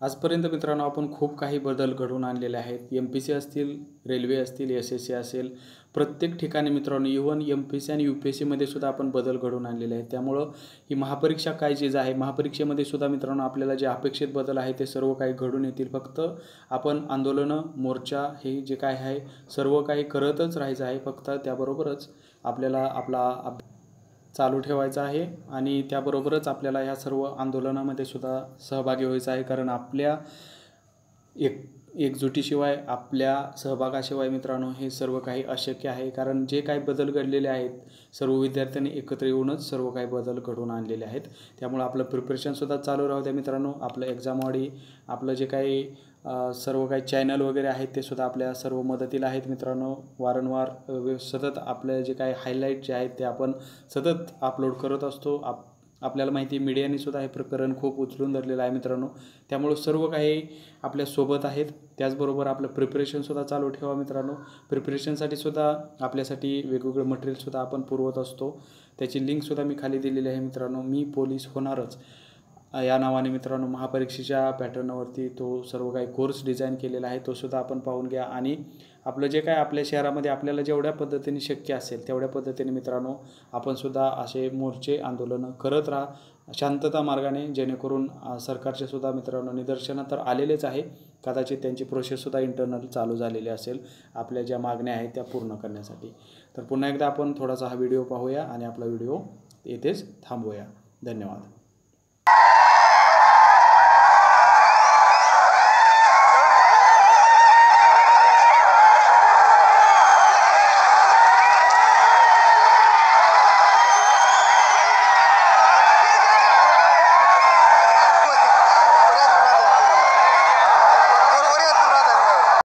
आजपर्यंत मित्रांनो आपण खूप काही बदल घडवून आणलेले आहेत. एम पी सी असतील रेल्वे असतील एस एस सी असेल प्रत्येक ठिकाणी मित्रांनो इव्हन एम पी सी आणि यू पी एस सीमध्ये सुद्धा आपण बदल घडवून आणलेले आहेत. त्यामुळं ही महापरीक्षा काय चीज आहे महापरीक्षेमध्ये सुद्धा मित्रांनो आपल्याला जे अपेक्षित बदल आहे ते सर्व काही घडून येतील. फक्त आपण आंदोलनं मोर्चा हे जे काय आहे सर्व काही करतच राहायचं आहे. फक्त त्याबरोबरच आपल्याला आपला चालू ठेवायचा आहे आणि त्याबरोबरच आपल्याला ह्या सर्व आंदोलनामध्ये सुद्धा सहभागी व्हायचं आहे. कारण आपल्या एक एकजुटीशिवाय आपल्या सहभागाशिवाय मित्रांनो हे सर्व काही अशक्य आहे. कारण जे काही बदल घडलेले आहेत सर्व विद्यार्थ्यांनी एकत्र येऊनच सर्व काही बदल घडवून आणलेले आहेत. त्यामुळे आपलं प्रिपरेशनसुद्धा चालू राहू द्या मित्रांनो. आपलं एक्झामवाडी आपलं जे काही सर्व काही चॅनल वगैरे आहेत ते सुद्धा आपल्या सर्व मदतीला आहेत मित्रांनो. वारंवार सतत आपलं जे काही हायलाईट जे आहेत ते आपण सतत अपलोड करत असतो. आप आपल्याला माहिती आहे मीडियाने सुद्धा हे प्रकरण खूप उचलून धरलेलं आहे मित्रांनो. त्यामुळं सर्व काही आपल्यासोबत आहेत. त्याचबरोबर आपलं प्रिपरेशनसुद्धा चालू ठेवा मित्रांनो. प्रिपरेशनसाठी सुद्धा आपल्यासाठी वेगवेगळं मटेरियलसुद्धा आपण पुरवत असतो. त्याची लिंकसुद्धा मी खाली दिलेली आहे मित्रांनो. मी पोलीस होणारच. या नावाने मित्रांनो महापरीक्षेच्या पॅटर्नवरती तो सर्व काही कोर्स डिझाईन केलेला आहे तो सुद्धा आपण पाहून घ्या. आणि आपलं जे काय आपल्या शहरामध्ये आपल्याला जेवढ्या पद्धतीने शक्य असेल तेवढ्या पद्धतीने मित्रांनो आपण सुद्धा असे मोर्चे आंदोलनं करत राहा. शांतता मार्गाने जेणेकरून सरकारचे सुद्धा मित्रांनो निदर्शनं तर आलेलेच आहे. कदाचित त्यांची प्रोसेससुद्धा इंटरनल चालू झालेली असेल आपल्या ज्या मागण्या आहेत त्या पूर्ण करण्यासाठी. तर पुन्हा एकदा आपण थोडासा हा व्हिडिओ पाहूया आणि आपला व्हिडिओ येथेच थांबवूया. धन्यवाद.